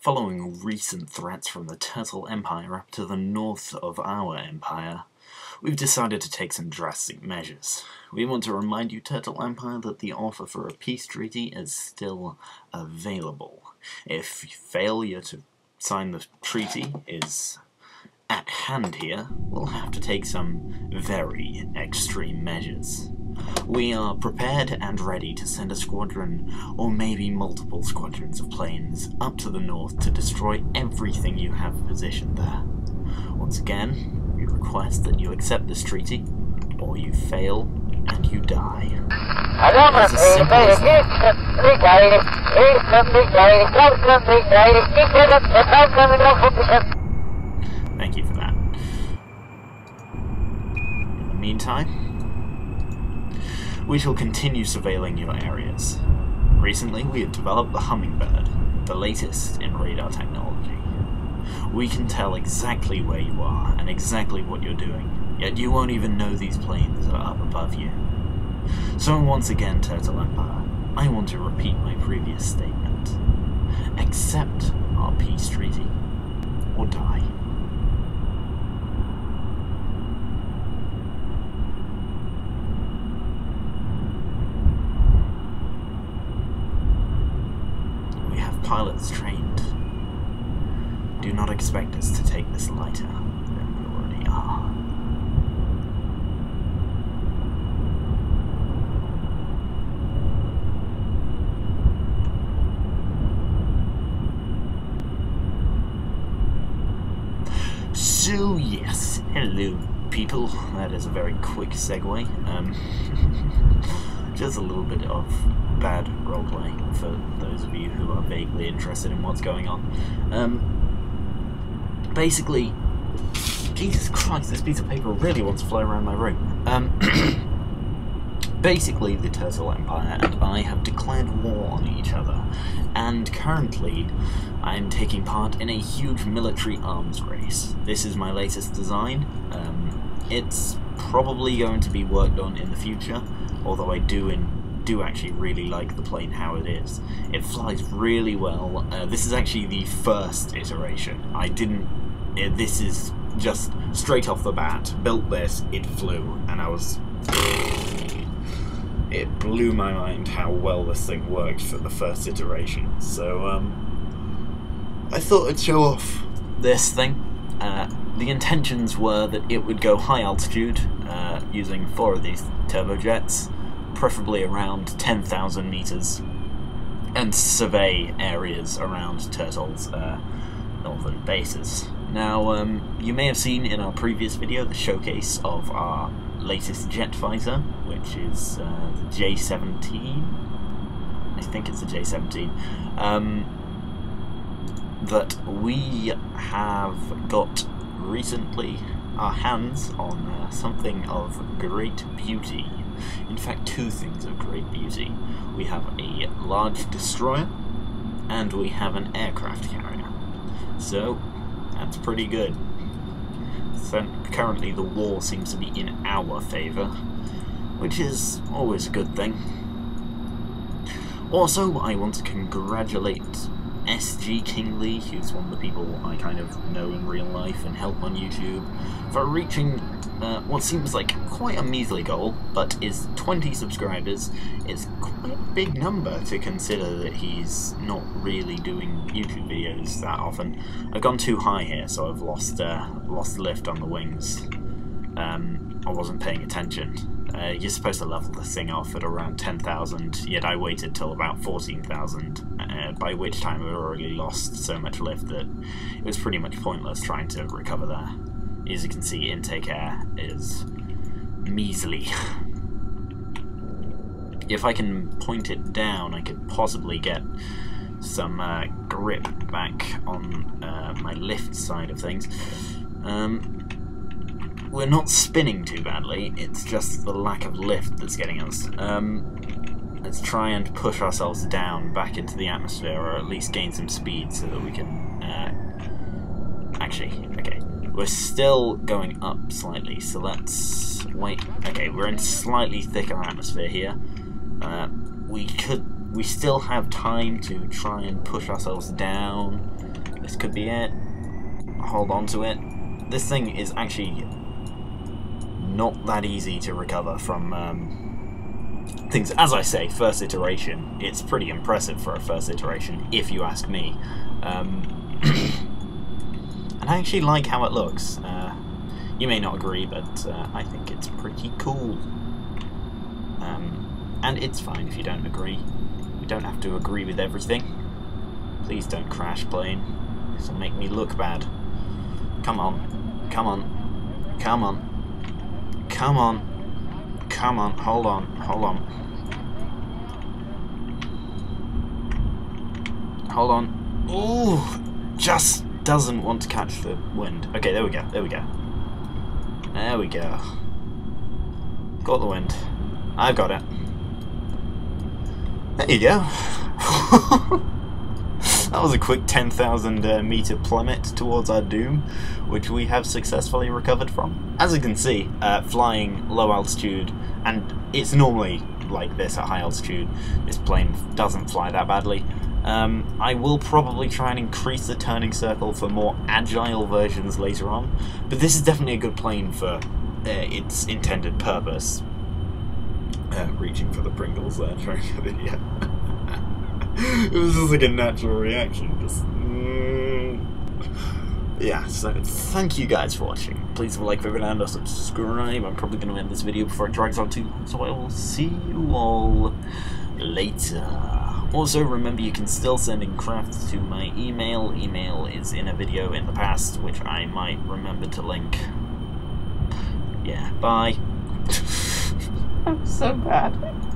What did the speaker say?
Following recent threats from the Turtle Empire up to the north of our empire, we've decided to take some drastic measures. We want to remind you, Turtle Empire, that the offer for a peace treaty is still available. If failure to sign the treaty is at hand here, we'll have to take some very extreme measures. We are prepared and ready to send a squadron, or maybe multiple squadrons of planes, up to the north to destroy everything you have positioned there. Once again, we request that you accept this treaty, or you fail and you die. It's as simple as that. Thank you for that. In the meantime, we shall continue surveilling your areas. Recently, we have developed the Hummingbird, the latest in radar technology. We can tell exactly where you are and exactly what you're doing, yet you won't even know these planes are up above you. So once again, Turtle Empire, I want to repeat my previous statement. Accept our peace treaty, or die. Pilots trained. Do not expect us to take this lighter than we already are. So yes, hello people. That is a very quick segue. Um, just a little bit of bad roleplay for those of you who are vaguely interested in what's going on. Um, basically, Jesus Christ, this piece of paper really wants to fly around my room. Um, basically, the Turtle Empire and I have declared war on each other, and currently I'm taking part in a huge military arms race. This is my latest design. Um, it's probably going to be worked on in the future, although I do in do actually really like the plane how it is. It flies really well. Uh, this is actually the first iteration. I didn't... It, this is just straight off the bat. Built this, it flew, and I was... It blew my mind how well this thing worked for the first iteration. So, um... I thought I'd show off this thing. Uh, the intentions were that it would go high altitude, uh, using four of these turbojets, preferably around 10,000 meters, and survey areas around Turtle's uh, northern bases. Now, um, you may have seen in our previous video the showcase of our latest jet fighter, which is uh, the J-17. I think it's the J-17. Um, that we have got recently our hands on uh, something of great beauty in fact, two things of great beauty. We have a large destroyer, and we have an aircraft carrier. So, that's pretty good. So, currently the war seems to be in our favour, which is always a good thing. Also, I want to congratulate SG Kingley, who's one of the people I kind of know in real life and help on YouTube, for reaching uh, what seems like quite a measly goal, but is 20 subscribers. It's quite a big number to consider that he's not really doing YouTube videos that often. I've gone too high here, so I've lost uh, lost lift on the wings. Um, I wasn't paying attention. Uh, you're supposed to level the thing off at around 10,000, yet I waited till about 14,000, uh, by which time I'd already lost so much lift that it was pretty much pointless trying to recover there. As you can see, intake air is measly. if I can point it down, I could possibly get some uh, grip back on uh, my lift side of things. Um, we're not spinning too badly, it's just the lack of lift that's getting us. Um, let's try and push ourselves down back into the atmosphere, or at least gain some speed so that we can... Uh, actually, okay, we're still going up slightly, so let's wait. Okay, we're in slightly thicker atmosphere here. Uh, we could we still have time to try and push ourselves down. This could be it. Hold on to it. This thing is actually not that easy to recover from um, things. As I say, first iteration, it's pretty impressive for a first iteration, if you ask me. Um, and I actually like how it looks. Uh, you may not agree, but uh, I think it's pretty cool. Um, and it's fine if you don't agree. We don't have to agree with everything. Please don't crash plane. This will make me look bad. Come on. Come on. Come on. Come on. Come on. Hold on. Hold on. Hold on. Ooh! Just doesn't want to catch the wind. Okay, there we go. There we go. There we go. Got the wind. I've got it. There you go. that was a quick 10,000 uh, meter plummet towards our doom, which we have successfully recovered from. As you can see, uh, flying low altitude, and it's normally like this at high altitude, this plane doesn't fly that badly. Um, I will probably try and increase the turning circle for more agile versions later on, but this is definitely a good plane for uh, its intended purpose. Uh, reaching for the Pringles there, get it, yeah. it was just like a natural reaction, just... Mm. Yeah, so thank you guys for watching. Please like, favorite, and subscribe. I'm probably going to end this video before it drags on too long, so I will see you all later. Also, remember you can still send in crafts to my email. Email is in a video in the past, which I might remember to link. Yeah, bye. I'm so bad.